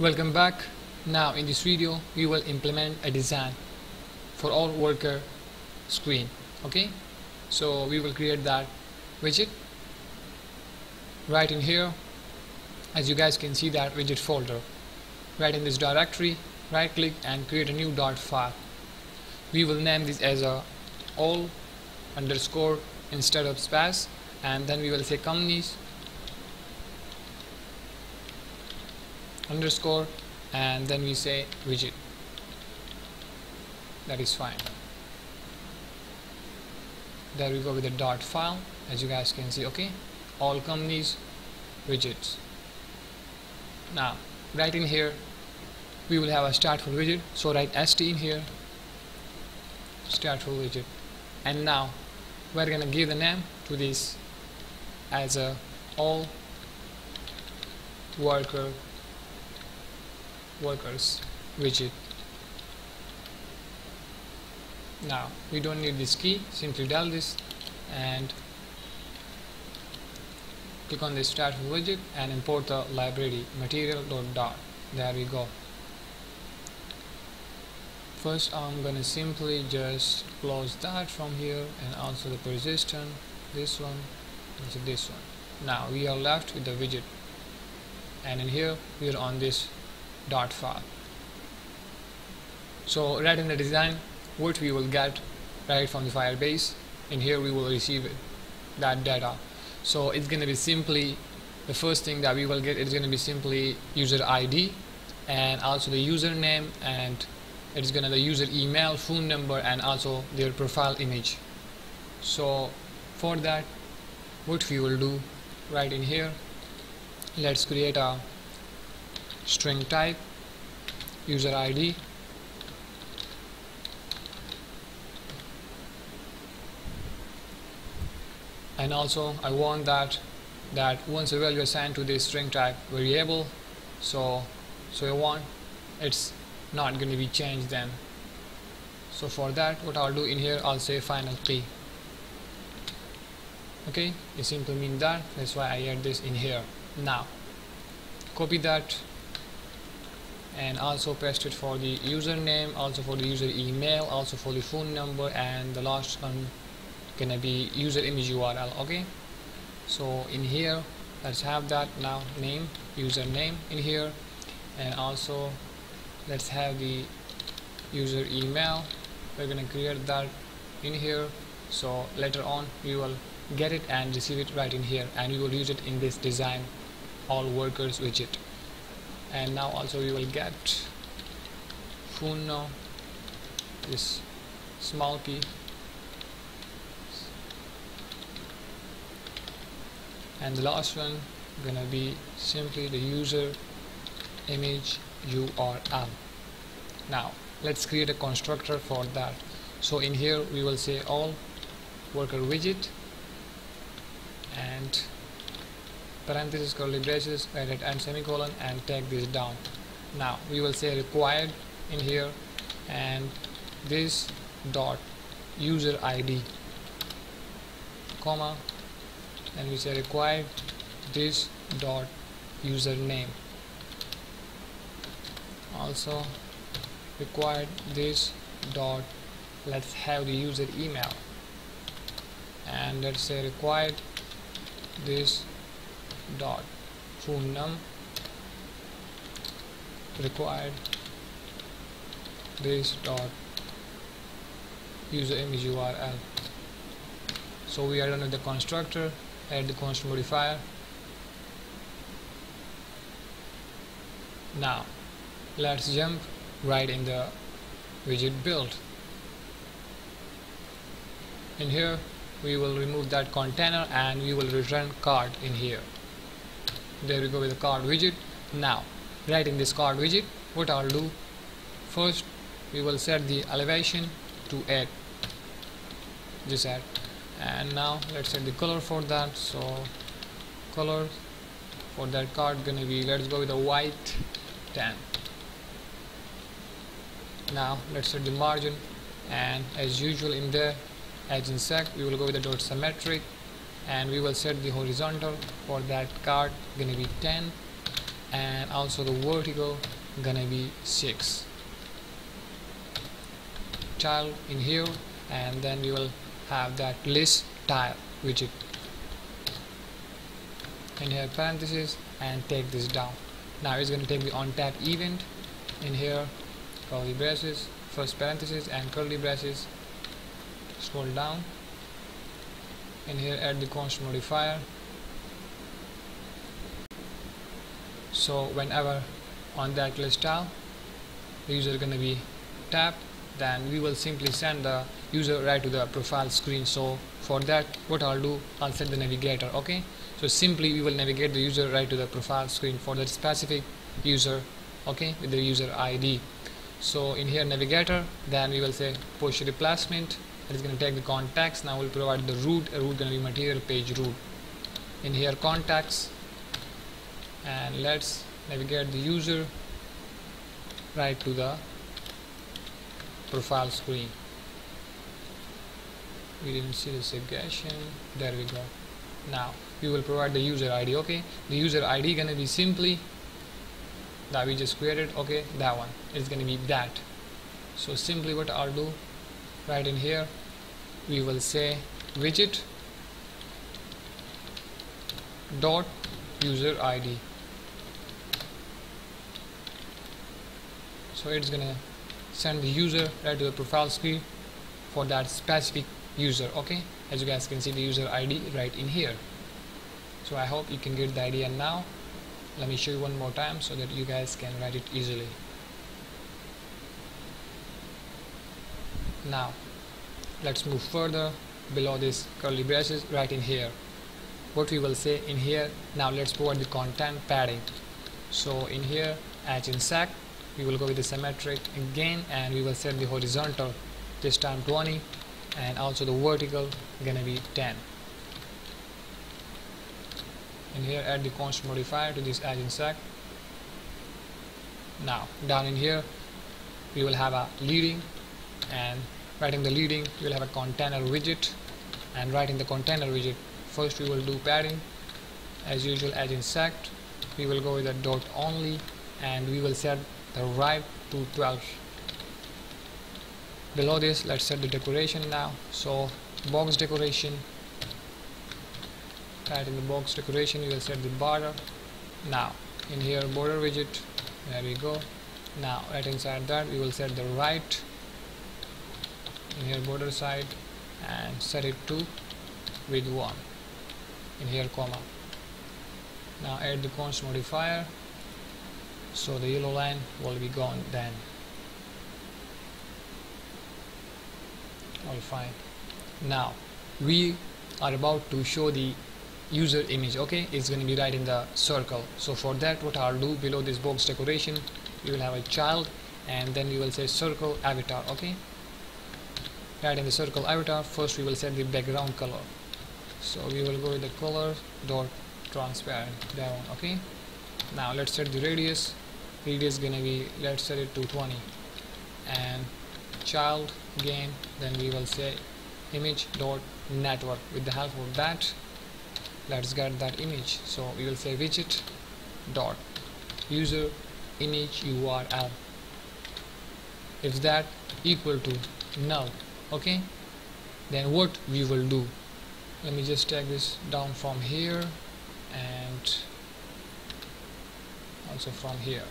welcome back. Now in this video we will implement a design for all worker screen okay? So we will create that widget right in here. As you guys can see that widget folder. Right in this directory right click and create a new dart file. We will name this as a all underscore instead of space and then we will say companies underscore and then we say widget that is fine. There we go with the dart file. As you guys can see okay all companies widgets now right in here we will have a stateful widget so write st in here stateful widget and now we're gonna give the name to this as a all worker workers widget now we don't need this key simply dial this and click on the start widget and import the library material dot dart there we go. First I'm gonna simply just close that from here and also the persistent this one this one. Now we are left with the widget. And in here we are on this dart file so right in the design what we will get right from the firebase and here we will receive it, that data. So it's going to be simply the first thing that we will get is going to be simply user ID and also the username and it's going to the user email phone number and also their profile image. So for that what we will do right in here let's create a string type user ID and also I want that that once a value assigned to this string type variable so so I want it's not going to be changed then. So for that what I'll do in here I'll say final key. Okay it simply means that that's why I add this in here. Now copy that and also paste it for the username also for the user email also for the phone number and the last one gonna be user image URL okay? So in here let's have that now name username in here and also let's have the user email. We're gonna create that in here. So later on we will get it and receive it right in here and we will use it in this design all workers widget and now also we will get Funo this small p and the last one gonna be simply the user image URL now let's create a constructor for that. So in here we will say all worker widget and parenthesis curly braces edit and semicolon and take this down. Now we will say required in here and this dot user id comma and we say required this dot username. Also required this dot let's have the user email. And let's say required this dot phone num required. This dot user image URL so we are done with the constructor. Add the const modifier. Now let's jump right in the widget build. In here we will remove that container and we will return card in here there we go with the card widget. Now right in this card widget what I'll do first we will set the elevation to 8 just add. And now let's set the color for that. So color for that card gonna be let's go with a white 10 now let's set the margin. And as usual in the EdgeInsets we will go with the dot symmetric and we will set the horizontal for that card gonna be 10 and also the vertical gonna be 6 child in here and then we will have that list tile widget in here parenthesis and take this down. Now it's going to take the on tap event in here curly braces first parenthesis and curly braces. Scroll down in here add the const modifier. So whenever on that list tile the user is going to be tapped then we will simply send the user right to the profile screen. So for that what I'll do I'll set the navigator okay? So simply we will navigate the user right to the profile screen for that specific user okay with the user ID so in here navigator then we will say push replacement that is going to take the context. Now we'll provide the route a route going to be material page route in here context. And let's navigate the user right to the profile screen. We didn't see the suggestion. There we go. Now we will provide the user ID okay? The user ID gonna be simply that we just created okay? That one. It's gonna be that. So simply what I'll do right in here we will say widget dot user ID so it's gonna send the user right to the profile screen for that specific user okay? As you guys can see the user ID right in here. So I hope you can get the idea now. Let me show you one more time so that you guys can write it easily. Now let's move further below this curly braces right in here. What we will say in here now let's provide the content padding. So in here EdgeInsets we will go with the symmetric again and we will set the horizontal this time 20 and also the vertical gonna be 10 and here add the const modifier to this EdgeInsets now down in here we will have a leading and writing the leading you will have a container widget. And writing the container widget first we will do padding. As usual EdgeInsets we will go with a dot only and we will set the right to 12 below this let's set the decoration now. So box decoration. Right in the box decoration you will set the border. Now in here border widget. There we go. Now right inside that we will set the right in here border side and set it to with 1 in here comma. Now add the const modifier so the yellow line will be gone then. All fine. Now we are about to show the user image okay? It's going to be right in the circle. So for that what I'll do below this box decoration we will have a child and then we will say circle avatar okay right in the circle avatar first we will set the background color. So we will go with the color dot transparent. Down okay? Now let's set the radius. Radius gonna be let's set it to 20 and child again then we will say image dot network. With the help of that let's get that image. So we will say widget dot user image url if that equal to null okay? Then what we will do? Let me just take this down from here and also from here.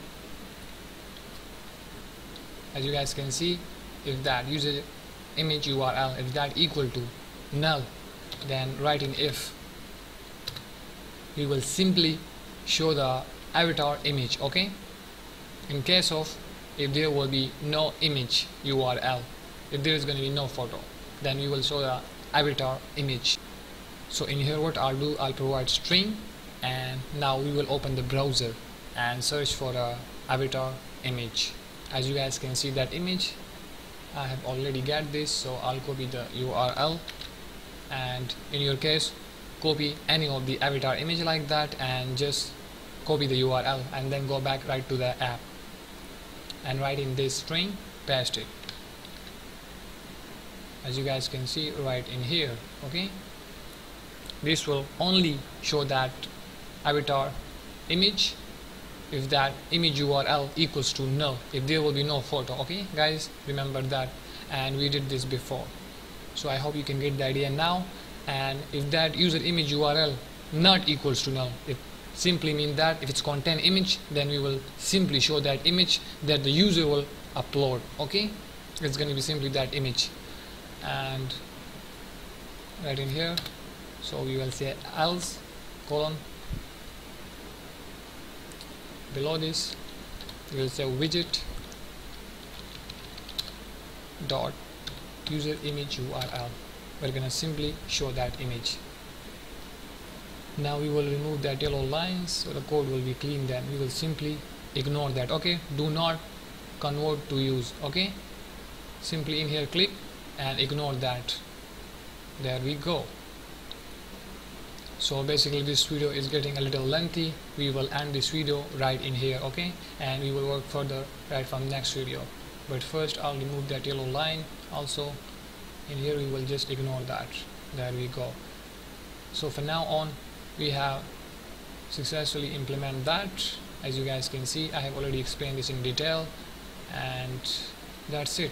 As you guys can see if that user image URL if that equal to null then write in if. We will simply show the avatar image okay? In case of if there will be no image URL if there is going to be no photo. Then we will show the avatar image. So in here what I'll do I'll provide string and now we will open the browser and search for the avatar image. As you guys can see that image I have already got this so I'll copy the URL and in your case copy any of the avatar image like that and just copy the URL and then go back right to the app. And write in this string paste it as you guys can see right in here okay? This will only show that avatar image. If that image URL equals to null if there will be no photo okay guys? Remember that. And we did this before. So I hope you can get the idea now. And if that user image URL not equals to null it simply mean that if it's contain image then we will simply show that image that the user will upload okay? It's going to be simply that image and right in here. So we will say else colon. Below this we will say widget dot user image URL we're gonna simply show that image. Now we will remove that yellow lines so the code will be clean then. We will simply ignore that okay? Do not convert to use okay? Simply in here click and ignore that. There we go. So basically this video is getting a little lengthy. We will end this video right in here okay? And we will work further right from the next video. But first I'll remove that yellow line. Also in here we will just ignore that. There we go. So from now on we have successfully implemented that. As you guys can see I have already explained this in detail. And that's it